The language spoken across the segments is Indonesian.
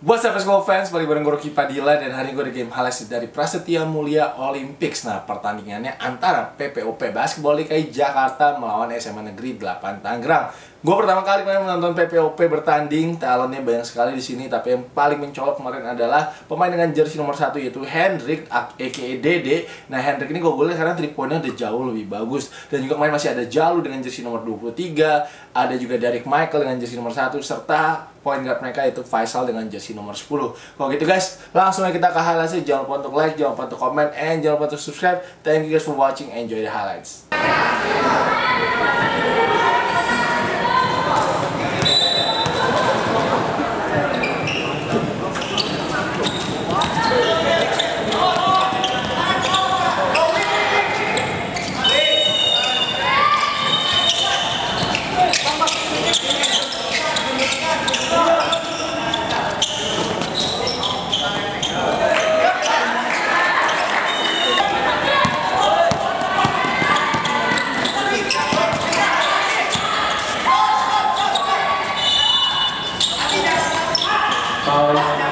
What's up School fans, balik bareng gue Rocky Padilla dan hari ini gue di game highlights dari Prasetya Mulia Olympics. Nah pertandingannya antara PPOP Basketball DKI Jakarta melawan SMA Negeri 8 Tangerang Gue pertama kali kemarin menonton PPOP bertanding, talentnya banyak sekali di sini. Tapi yang paling mencolok kemarin adalah pemain dengan jersey nomor satu yaitu Hendrik, aka Dede. Nah Hendrik ini gue boleh karena 3 poinnya udah jauh lebih bagus. Dan juga kemarin masih ada Jalu dengan jersey nomor 23, ada juga Derek Michael dengan jersey nomor satu serta point guard mereka yaitu Faisal dengan jersey nomor 10. Kalau gitu guys, langsung aja kita ke highlights. Jangan lupa untuk like, jangan lupa untuk comment, and jangan lupa untuk subscribe. Thank you guys for watching. Enjoy the highlights. Um,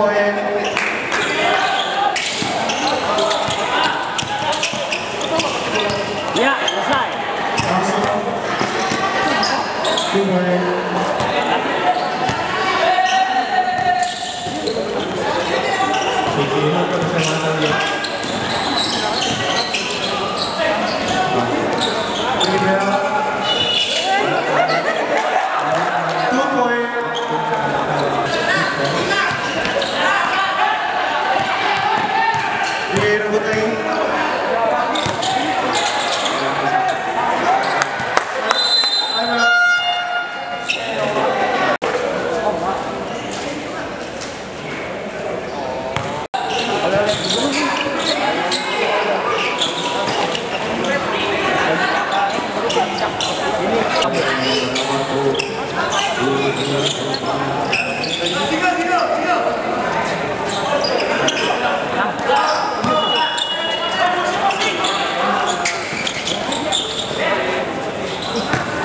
for him.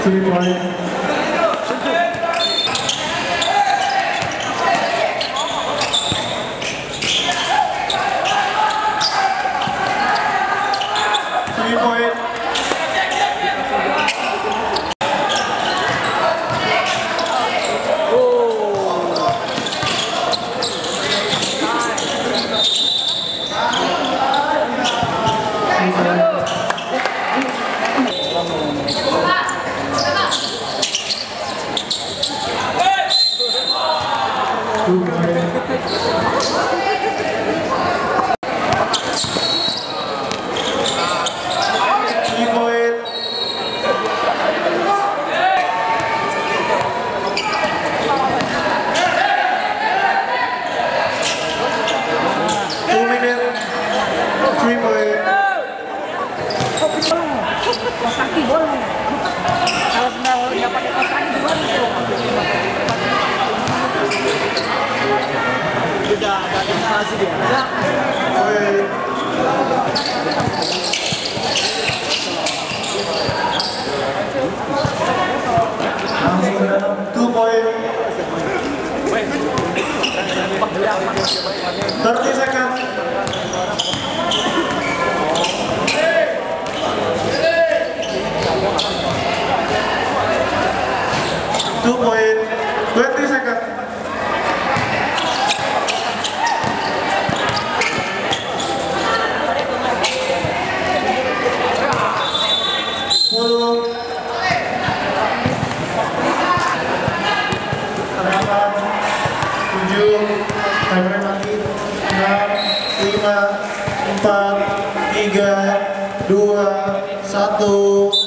Three, one. kasih dia. Langsung Two. 3, 2, 1